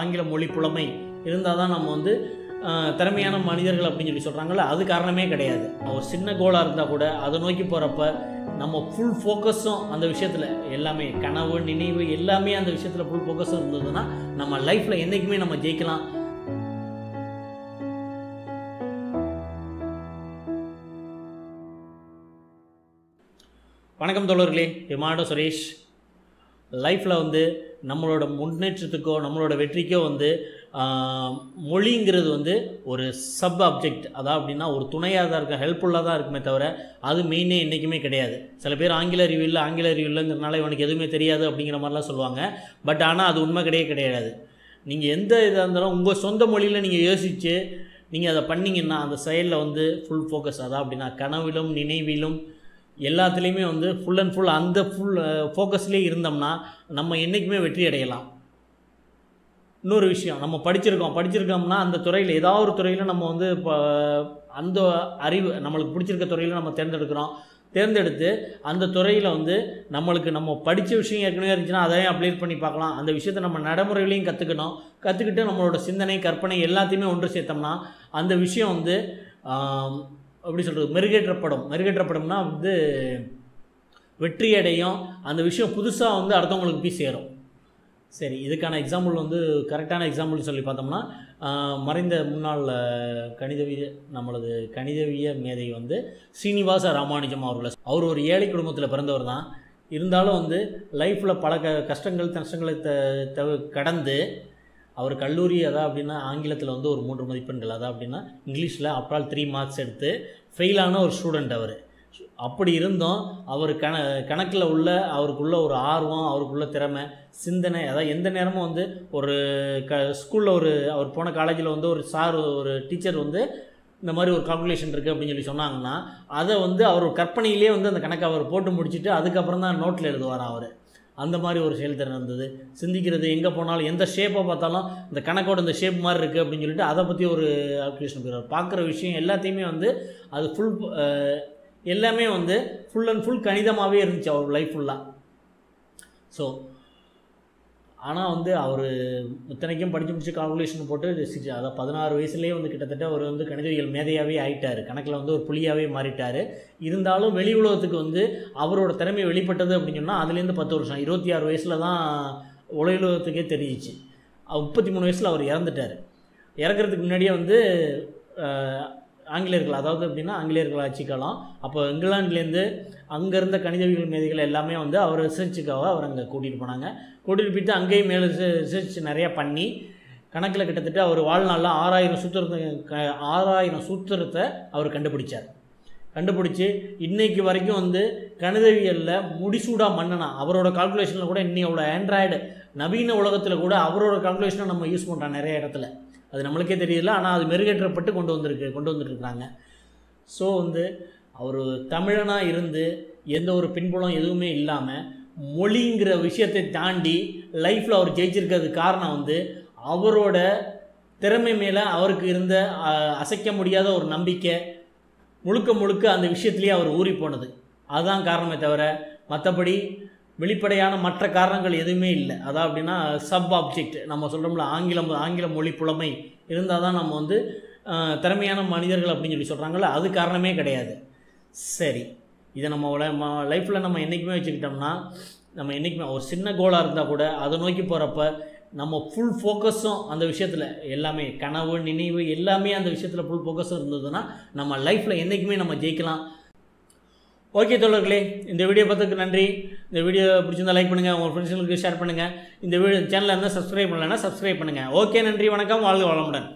ஆங்கில மொழி புலமை இருந்தால் தான் நம்ம வந்து திறமையான மனிதர்கள் அப்படின்னு சொல்லி சொல்கிறாங்கல்ல அது காரணமே கிடையாது. ஒரு சின்ன கோலாக இருந்தால் கூட அதை நோக்கி போகிறப்ப நம்ம ஃபுல் ஃபோக்கஸும் அந்த விஷயத்தில் எல்லாமே கனவு நினைவு எல்லாமே அந்த விஷயத்தில் ஃபுல் ஃபோக்கஸும் இருந்ததுன்னா நம்ம லைஃப்பில் என்றைக்குமே நம்ம ஜெயிக்கலாம். வணக்கம் தோழர்களே விமானோ சுரேஷ். லைஃப்பில் வந்து நம்மளோட முன்னேற்றத்துக்கோ நம்மளோட வெற்றிக்கோ வந்து மொழிங்கிறது வந்து ஒரு சப் ஆப்ஜெக்ட் அதான் அப்படின்னா ஒரு துணையாக தான் இருக்கும் ஹெல்ப்ஃபுல்லாக தான் இருக்குமே தவிர அது மெயினே என்றைக்குமே கிடையாது. சில பேர் ஆங்கில அறிவு இல்லை ஆங்கில அறிவு இல்லைங்கிறனால இவனுக்கு எதுவுமே தெரியாது அப்படிங்கிற மாதிரிலாம் சொல்லுவாங்க. பட் ஆனால் அது உண்மை கிடையவே கிடையாது. நீங்கள் எந்த இதாக இருந்தாலும் உங்கள் சொந்த மொழியில் நீங்கள் யோசித்து நீங்கள் அதை பண்ணிங்கன்னா அந்த செயலில் வந்து ஃபுல் ஃபோக்கஸ் அதான் அப்படின்னா கனவிலும் நினைவிலும் எல்லாத்துலேயுமே வந்து ஃபுல் அண்ட் ஃபுல் அந்த ஃபுல் ஃபோக்கஸ்லேயே இருந்தோம்னா நம்ம என்றைக்குமே வெற்றி அடையலாம். இன்னொரு விஷயம் நம்ம படிச்சிருக்கோம். படிச்சிருக்கோம்னா அந்த துறையில் ஏதாவது ஒரு துறையில் நம்ம வந்து இப்போ அந்த அறிவு நம்மளுக்கு பிடிச்சிருக்க துறையில் நம்ம தேர்ந்தெடுக்கிறோம். தேர்ந்தெடுத்து அந்த துறையில் வந்து நம்மளுக்கு நம்ம படித்த விஷயம் ஏற்கனவே இருந்துச்சுன்னா அதையும் அப்ளை பண்ணி பார்க்கலாம். அந்த விஷயத்தை நம்ம நடைமுறையிலையும் கற்றுக்கணும் கற்றுக்கிட்டு நம்மளோட சிந்தனை கற்பனை எல்லாத்தையுமே ஒன்று சேர்த்தோம்னா அந்த விஷயம் வந்து எப்படி சொல்கிறது மெருகேற்றப்படும் மெருகேற்றப்படும்னா வந்து வெற்றி அடையும் அந்த விஷயம் புதுசாக வந்து அடுத்தவங்களுக்கு போய் சேரும். சரி இதுக்கான எக்ஸாம்பிள் வந்து கரெக்டான எக்ஸாம்பிள் சொல்லி பார்த்தோம்னா மறைந்த முன்னாள் கணிதவிய நம்மளது கணிதவிய மேதை வந்து ஸ்ரீனிவாச ராமானுஜம் அவர்கள் அவர் ஒரு ஏழை குடும்பத்தில் பிறந்தவர் தான். இருந்தாலும் வந்து லைஃப்பில் பல க கஷ்டங்கள் நஷ்டங்களை த கடந்து அவர் கல்லூரி அதான் அப்படின்னா ஆங்கிலத்தில் வந்து ஒரு மூன்று மதிப்பெண்கள். அதான் அப்படின்னா இங்கிலீஷில் அப்ரால் த்ரீ மார்க்ஸ் எடுத்து ஃபெயிலான ஒரு ஸ்டூடெண்ட் அவர். அப்படி இருந்தும் அவர் கண கணக்கில் உள்ள அவருக்குள்ள ஒரு ஆர்வம் அவருக்குள்ள திறமை சிந்தனை அதாவது எந்த நேரமும் வந்து ஒரு க ஸ்கூலில் ஒரு அவர் போன காலேஜில் வந்து ஒரு சார் ஒரு டீச்சர் வந்து இந்த மாதிரி ஒரு கால்குலேஷன் இருக்குது அப்படின்னு சொல்லி சொன்னாங்கன்னா அதை வந்து அவர் கற்பனையிலே வந்து அந்த கணக்கை அவர் போட்டு முடிச்சுட்டு அதுக்கப்புறம் தான் நோட்டில் எழுதுவார் அவர். அந்த மாதிரி ஒரு செயல்திறன் இருந்தது. சிந்திக்கிறது எங்கே போனாலும் எந்த ஷேப்பை பார்த்தாலும் இந்த கணக்கோட இந்த ஷேப் மாதிரி இருக்குது அப்படின்னு சொல்லிட்டு அதை பற்றி ஒரு கால்குலேஷன் போயிடுவார். பார்க்குற விஷயம் எல்லாத்தையுமே வந்து அது ஃபுல் எல்லாமே வந்து ஃபுல் அண்ட் ஃபுல் கணிதமாகவே இருந்துச்சு அவர் லைஃப் ஃபுல்லாக ஸோ ஆனால் வந்து அவர் இத்தனைக்கும் படித்து முடிச்சு கால்குலேஷன் போட்டு சிக்ஸ் அதாவது பதினாறு வயசுலேயே வந்து கிட்டத்தட்ட அவர் வந்து கணிதவியல் மேதையாகவே ஆயிட்டார். கணக்கில் வந்து ஒரு புலியாகவே மாறிட்டார். இருந்தாலும் வெளி உலகத்துக்கு வந்து அவரோட திறமை வெளிப்பட்டது அப்படின்னு சொன்னால் அதுலேருந்து பத்து வருஷம் இருபத்தி ஆறு வயசில் தான் உலகத்துக்கே தெரிஞ்சிச்சு. முப்பத்தி மூணு வயசில் அவர் இறந்துட்டார். இறக்குறதுக்கு முன்னாடியே வந்து ஆங்கிலேயர்கள் அதாவது எப்படின்னா ஆங்கிலேயர்கள் ஆட்சி காலம். அப்போ இங்கிலாந்துலேருந்து அங்கே இருந்த கணிதவியல் மேதைகள் எல்லாமே வந்து அவர் ரிசர்ச்சுக்காக அவர் அங்கே கூட்டிகிட்டு போனாங்க. கூட்டிகிட்டு போயிட்டு அங்கேயும் மேலே ரிசர்ச் நிறையா பண்ணி கணக்கில் கிட்டத்தட்ட அவர் வாழ்நாளில் ஆறாயிரம் சூத்திரத்தை க ஆறாயிரம் சூத்திரத்தை அவர் கண்டுபிடிச்சார். கண்டுபிடிச்சி இன்னைக்கு வரைக்கும் வந்து கணிதவியலில் முடிசூடா மன்னனா அவரோட கால்குலேஷனில் கூட இன்னையோட ஆண்ட்ராய்டு நவீன உலகத்தில் கூட அவரோட கால்குலேஷனை நம்ம யூஸ் பண்ணுறோம் நிறைய இடத்துல. அது நம்மளுக்கே தெரியல ஆனால் அது மெருகேற்றப்பட்டு கொண்டு வந்திருக்கு கொண்டு வந்துட்டுருக்குறாங்க. ஸோ வந்து அவர் தமிழனாக இருந்து எந்த ஒரு பின்புலம் எதுவுமே இல்லாமல் மொழிங்கிற விஷயத்தை தாண்டி லைஃப்பில் அவர் ஜெயிச்சிருக்கிறதுக்கு காரணம் வந்து அவரோட திறமை மேலே அவருக்கு இருந்த அசைக்க முடியாத ஒரு நம்பிக்கை முழுக்க முழுக்க அந்த விஷயத்துலேயே அவர் ஊறி போனது அதுதான் காரணமே தவிர மற்றபடி வெளிப்படையான மற்ற காரணங்கள் எதுவுமே இல்லை. அதான் அப்படின்னா சப் ஆப்ஜெக்ட் நம்ம சொல்கிறோம்ல ஆங்கிலம் ஆங்கில மொழி புலமை. இருந்தால் தான் நம்ம வந்து திறமையான மனிதர்கள் அப்படின்னு சொல்லி சொல்கிறாங்கள அது காரணமே கிடையாது. சரி. இதை நம்ம லைஃப்பில் நம்ம என்றைக்குமே வச்சுக்கிட்டோம்னா நம்ம என்றைக்குமே ஒரு சின்ன கோலாக இருந்தால் கூட அதை நோக்கி போகிறப்ப நம்ம ஃபுல் ஃபோக்கஸும் அந்த விஷயத்தில் எல்லாமே கனவு நினைவு எல்லாமே அந்த விஷயத்தில் ஃபுல் ஃபோக்கஸும் இருந்ததுன்னா நம்ம லைஃப்பில் என்றைக்குமே நம்ம ஜெயிக்கலாம். ஓகே தோழர்களே இந்த வீடியோ பார்த்ததுக்கு நன்றி. இந்த வீடியோ பிடிச்சிருந்தா லைக் பண்ணுங்கள் உங்கள் ஃப்ரெண்ட்ஸுங்களுக்கு ஷேர் பண்ணுங்கள் இந்த வீடியோ சேனலில் இருந்தால் சப்ஸ்கிரைப் பண்ணலைன்னா சப்ஸ்கிரைப் பண்ணுங்கள் ஓகே நன்றி வணக்கம் வாழ்க வளமுடன்.